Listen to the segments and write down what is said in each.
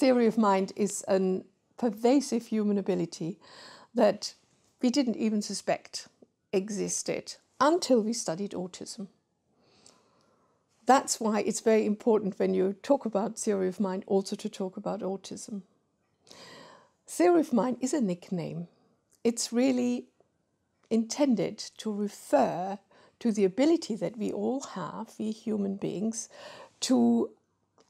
theory of mind is a pervasive human ability that we didn't even suspect existed until we studied autism. That's why it's very important when you talk about theory of mind also to talk about autism. Theory of mind is a nickname. It's really intended to refer to the ability that we all have, we human beings, to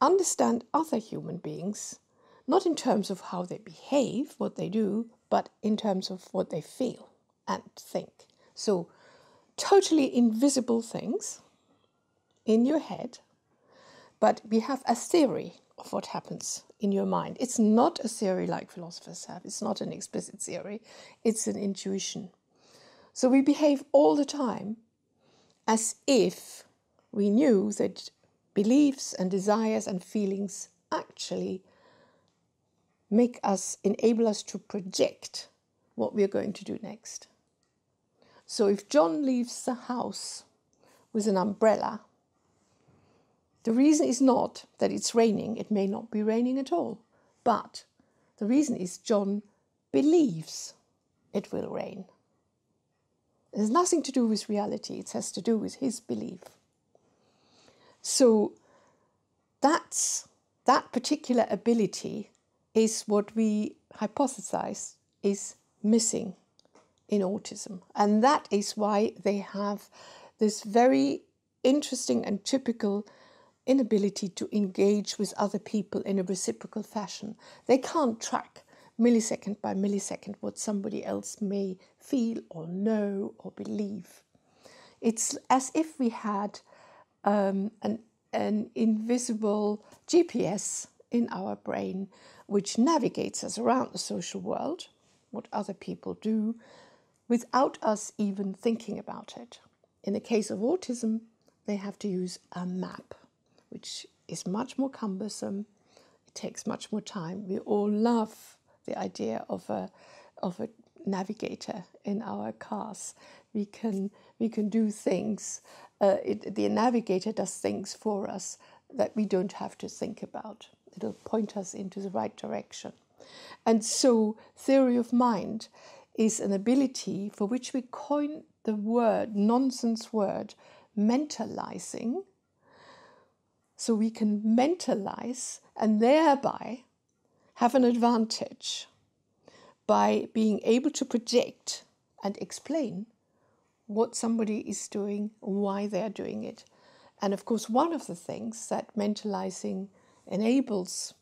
understand other human beings, not in terms of how they behave, what they do, but in terms of what they feel and think. So, totally invisible things in your head, but we have a theory of what happens in your mind. It's not a theory like philosophers have, it's not an explicit theory, it's an intuition. So we behave all the time as if we knew that beliefs and desires and feelings actually make us, enable us to project what we're going to do next. So if John leaves the house with an umbrella, the reason is not that it's raining, it may not be raining at all, but the reason is John believes it will rain. It has nothing to do with reality, it has to do with his belief. So that's that particular ability is what we hypothesize is missing in autism. And that is why they have this very interesting and typical inability to engage with other people in a reciprocal fashion. They can't track millisecond by millisecond what somebody else may feel or know or believe. It's as if we had um, an, an invisible GPS in our brain which navigates us around the social world, what other people do, without us even thinking about it. In the case of autism, they have to use a map, which is much more cumbersome. It takes much more time. We all love the idea of a of a navigator in our cars. We can we can do things. Uh, it, the navigator does things for us that we don't have to think about. It'll point us into the right direction. And so, theory of mind is an ability for which we coin the word, nonsense word, mentalizing. So we can mentalize and thereby have an advantage by being able to project and explain what somebody is doing, why they are doing it. And of course, one of the things that mentalizing enables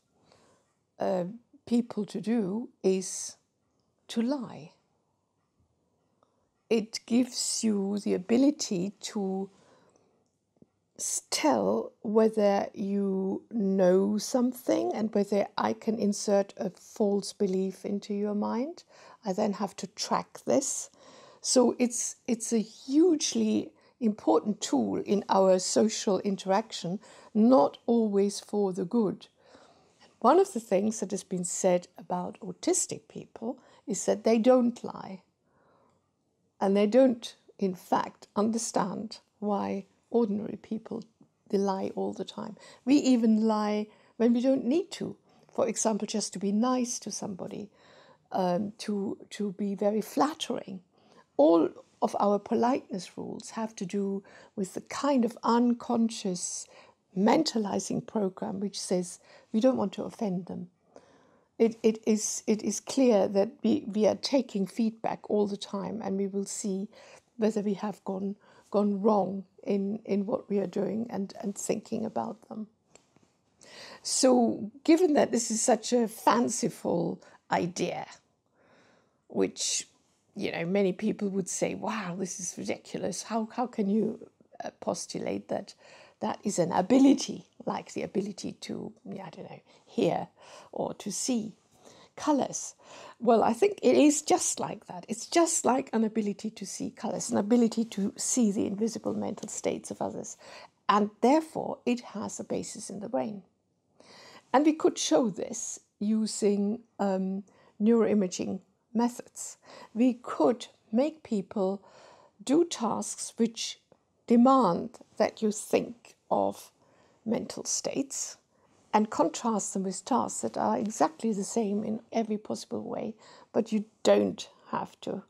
uh, people to do is to lie. It gives you the ability to tell whether you know something and whether I can insert a false belief into your mind. I then have to track this. So it's it's a hugely important tool in our social interaction, not always for the good. One of the things that has been said about autistic people is that they don't lie. And they don't, in fact, understand why ordinary people they lie all the time. We even lie when we don't need to. For example, just to be nice to somebody, um, to to be very flattering. All of our politeness rules have to do with the kind of unconscious mentalizing program which says we don't want to offend them. It, it, is, it is clear that we, we are taking feedback all the time and we will see whether we have gone, gone wrong in, in what we are doing and, and thinking about them. So, given that this is such a fanciful idea, which you know, many people would say, wow, this is ridiculous. How, how can you uh, postulate that that is an ability, like the ability to, I don't know, hear or to see colors? Well, I think it is just like that. It's just like an ability to see colors, an ability to see the invisible mental states of others. And therefore, it has a basis in the brain. And we could show this using um, neuroimaging methods. We could make people do tasks which demand that you think of mental states and contrast them with tasks that are exactly the same in every possible way, but you don't have to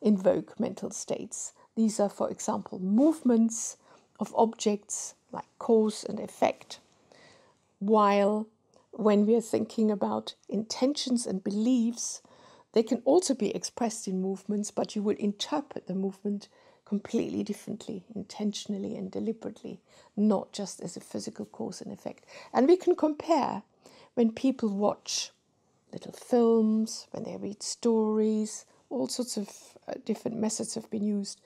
invoke mental states. These are, for example, movements of objects like cause and effect, while when we are thinking about intentions and beliefs, they can also be expressed in movements, but you will interpret the movement completely differently, intentionally and deliberately, not just as a physical cause and effect. And we can compare when people watch little films, when they read stories, all sorts of uh, different methods have been used.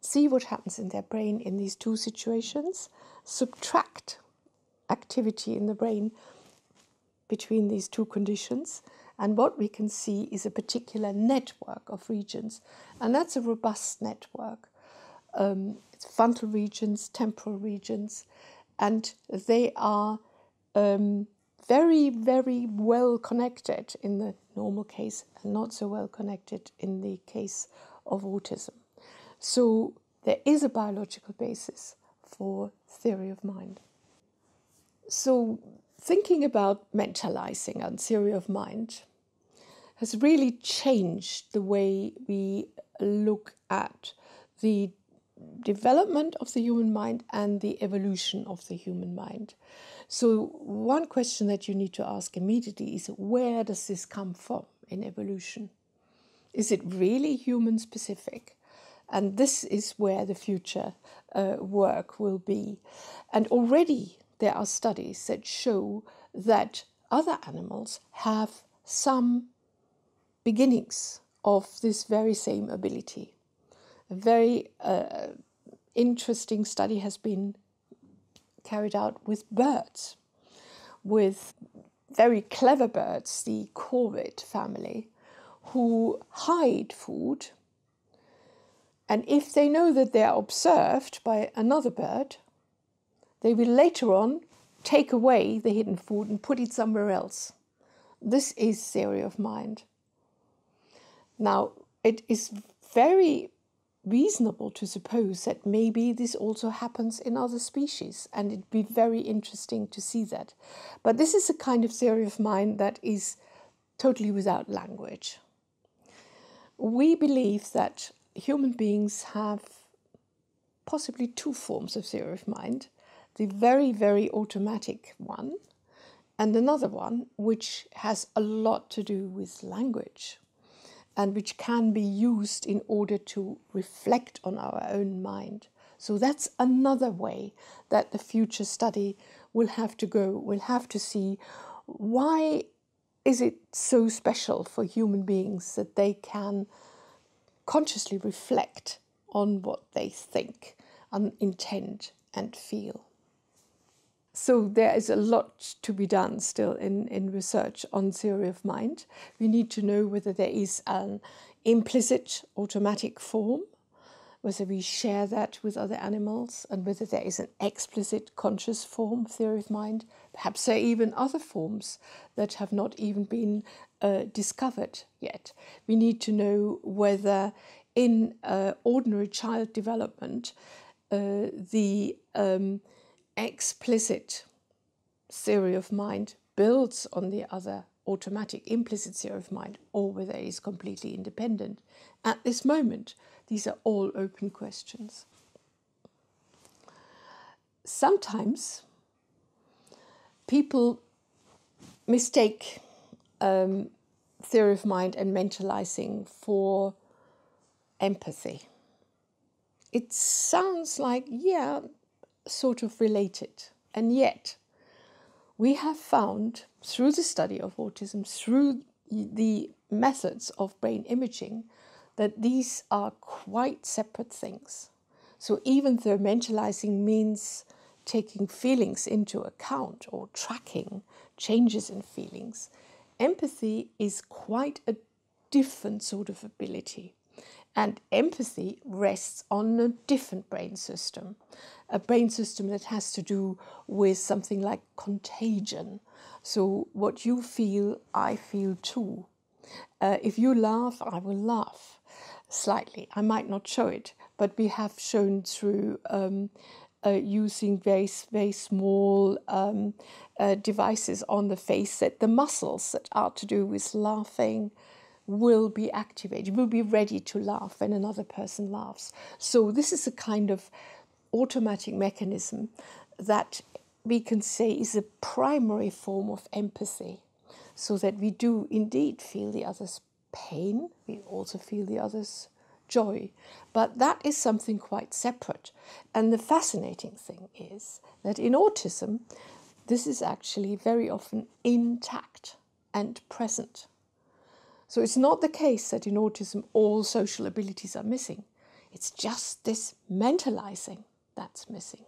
See what happens in their brain in these two situations, subtract activity in the brain between these two conditions. And what we can see is a particular network of regions, and that's a robust network. Um, frontal regions, temporal regions, and they are um, very, very well connected in the normal case and not so well connected in the case of autism. So there is a biological basis for theory of mind. So thinking about mentalizing and theory of mind has really changed the way we look at the development of the human mind and the evolution of the human mind. So, one question that you need to ask immediately is where does this come from in evolution? Is it really human specific? And this is where the future uh, work will be. And already there are studies that show that other animals have some beginnings of this very same ability. A very uh, interesting study has been carried out with birds, with very clever birds, the corvid family, who hide food. And if they know that they are observed by another bird, they will later on take away the hidden food and put it somewhere else. This is theory of mind. Now, it is very reasonable to suppose that maybe this also happens in other species, and it'd be very interesting to see that. But this is a kind of theory of mind that is totally without language. We believe that human beings have possibly two forms of theory of mind the very, very automatic one, and another one which has a lot to do with language and which can be used in order to reflect on our own mind. So that's another way that the future study will have to go, We'll have to see why is it so special for human beings that they can consciously reflect on what they think and intend and feel. So there is a lot to be done still in, in research on theory of mind. We need to know whether there is an implicit automatic form, whether we share that with other animals, and whether there is an explicit conscious form of theory of mind. Perhaps there are even other forms that have not even been uh, discovered yet. We need to know whether in uh, ordinary child development, uh, the um, explicit theory of mind builds on the other automatic implicit theory of mind or whether it is completely independent. At this moment, these are all open questions. Sometimes people mistake um, theory of mind and mentalizing for empathy. It sounds like, yeah, sort of related. And yet, we have found through the study of autism, through the methods of brain imaging, that these are quite separate things. So, even though mentalizing means taking feelings into account or tracking changes in feelings, empathy is quite a different sort of ability. And empathy rests on a different brain system, a brain system that has to do with something like contagion. So, what you feel, I feel too. Uh, if you laugh, I will laugh slightly. I might not show it, but we have shown through um, uh, using very, very small um, uh, devices on the face that the muscles that are to do with laughing will be activated, will be ready to laugh when another person laughs. So, this is a kind of automatic mechanism that we can say is a primary form of empathy, so that we do indeed feel the other's pain, we also feel the other's joy. But that is something quite separate. And the fascinating thing is that in autism, this is actually very often intact and present. So it's not the case that in autism all social abilities are missing. It's just this mentalizing that's missing.